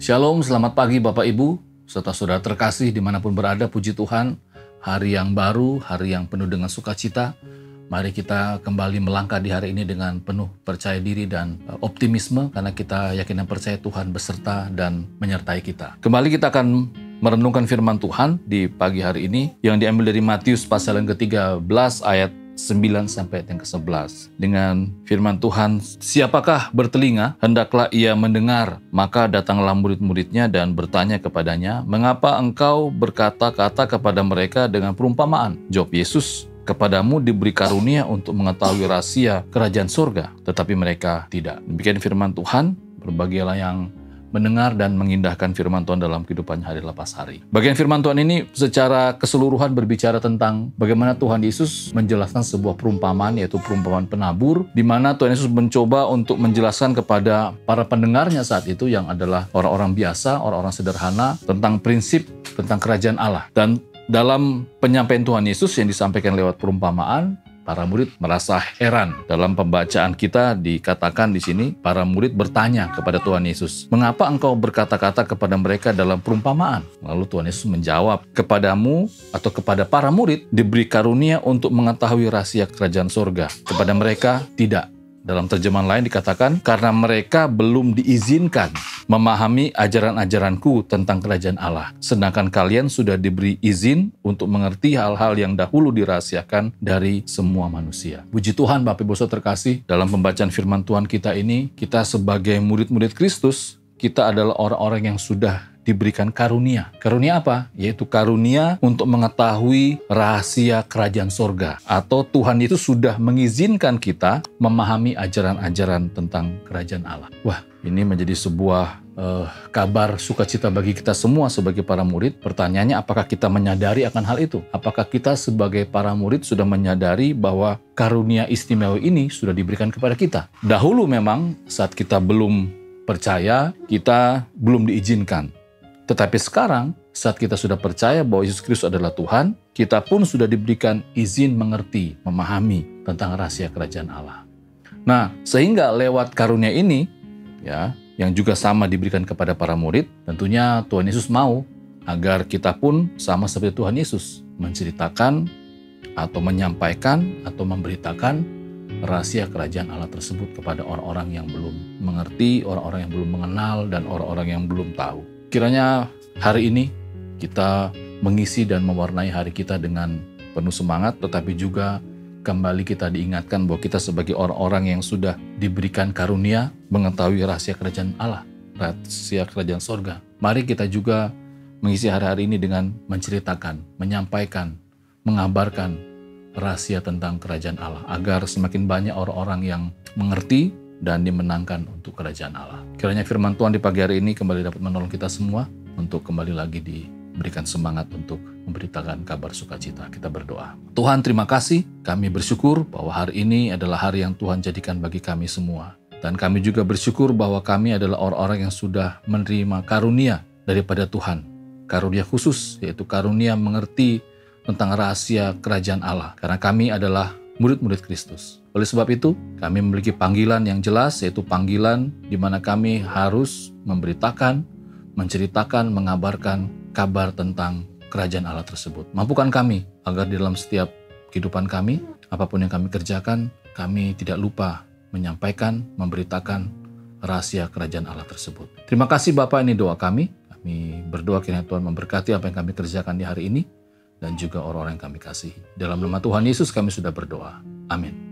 Shalom, selamat pagi Bapak Ibu, serta saudara terkasih di mana pun berada, puji Tuhan. Hari yang baru, hari yang penuh dengan sukacita. Mari kita kembali melangkah di hari ini dengan penuh percaya diri dan eh, optimisme karena kita yakin dan percaya Tuhan beserta dan menyertai kita. Kembali kita akan merenungkan firman Tuhan di pagi hari ini yang diambil dari Matius pasal yang ke-13 ayat 9 sampai yang ke-11 dengan firman Tuhan, "Siapakah bertelinga, hendaklah ia mendengar." Maka datanglah murid-muridnya dan bertanya kepadanya, "Mengapa engkau berkata-kata kepada mereka dengan perumpamaan?" Jawab Yesus, Kepadamu diberi karunia untuk mengetahui rahasia kerajaan surga, tetapi mereka tidak. Demikian firman Tuhan, berbagilah yang mendengar dan mengindahkan firman Tuhan dalam kehidupan hari lepas hari. Bagian firman Tuhan ini secara keseluruhan berbicara tentang bagaimana Tuhan Yesus menjelaskan sebuah perumpamaan yaitu perumpamaan penabur di mana Tuhan Yesus mencoba untuk menjelaskan kepada para pendengarnya saat itu yang adalah orang-orang biasa, orang-orang sederhana tentang prinsip tentang kerajaan Allah. Dan dalam penyampaian Tuhan Yesus yang disampaikan lewat perumpamaan, Para murid merasa heran. Dalam pembacaan kita dikatakan di sini, para murid bertanya kepada Tuhan Yesus, "Mengapa engkau berkata-kata kepada mereka dalam perumpamaan?" Lalu Tuhan Yesus menjawab, "Kepadamu atau kepada para murid diberi karunia untuk mengetahui rahasia kerajaan surga. Kepada mereka tidak." Dalam terjemahan lain dikatakan, karena mereka belum diizinkan memahami ajaran-ajaranku tentang kerajaan Allah. Sedangkan kalian sudah diberi izin untuk mengerti hal-hal yang dahulu dirahasiakan dari semua manusia. Puji Tuhan Bapak Ibu terkasih, dalam pembacaan firman Tuhan kita ini, kita sebagai murid-murid Kristus, kita adalah orang-orang yang sudah diberikan karunia. Karunia apa? Yaitu karunia untuk mengetahui rahasia kerajaan sorga. Atau Tuhan itu sudah mengizinkan kita memahami ajaran-ajaran tentang kerajaan Allah. Wah, ini menjadi sebuah uh, kabar sukacita bagi kita semua sebagai para murid. Pertanyaannya apakah kita menyadari akan hal itu? Apakah kita sebagai para murid sudah menyadari bahwa karunia istimewa ini sudah diberikan kepada kita? Dahulu memang saat kita belum percaya, kita belum diizinkan tetapi sekarang, saat kita sudah percaya bahwa Yesus Kristus adalah Tuhan, kita pun sudah diberikan izin mengerti, memahami tentang rahasia kerajaan Allah. Nah, sehingga lewat karunia ini, ya, yang juga sama diberikan kepada para murid, tentunya Tuhan Yesus mau agar kita pun sama seperti Tuhan Yesus menceritakan atau menyampaikan atau memberitakan rahasia kerajaan Allah tersebut kepada orang-orang yang belum mengerti, orang-orang yang belum mengenal, dan orang-orang yang belum tahu. Kiranya hari ini kita mengisi dan mewarnai hari kita dengan penuh semangat, tetapi juga kembali kita diingatkan bahwa kita sebagai orang-orang yang sudah diberikan karunia mengetahui rahasia kerajaan Allah, rahasia kerajaan sorga. Mari kita juga mengisi hari-hari ini dengan menceritakan, menyampaikan, mengabarkan rahasia tentang kerajaan Allah, agar semakin banyak orang-orang yang mengerti dan dimenangkan untuk kerajaan Allah. Kiranya firman Tuhan di pagi hari ini kembali dapat menolong kita semua untuk kembali lagi diberikan semangat untuk memberitakan kabar sukacita. Kita berdoa. Tuhan terima kasih, kami bersyukur bahwa hari ini adalah hari yang Tuhan jadikan bagi kami semua. Dan kami juga bersyukur bahwa kami adalah orang-orang yang sudah menerima karunia daripada Tuhan. Karunia khusus, yaitu karunia mengerti tentang rahasia kerajaan Allah. Karena kami adalah murid-murid Kristus. Oleh sebab itu, kami memiliki panggilan yang jelas, yaitu panggilan di mana kami harus memberitakan, menceritakan, mengabarkan kabar tentang kerajaan Allah tersebut. Mampukan kami agar di dalam setiap kehidupan kami, apa pun yang kami kerjakan, kami tidak lupa menyampaikan, memberitakan rahasia kerajaan Allah tersebut. Terima kasih Bapak, ini doa kami. Kami berdoa kiranya Tuhan memberkati apa yang kami kerjakan di hari ini dan juga orang-orang yang kami kasih. Dalam nama Tuhan Yesus kami sudah berdoa. Amin.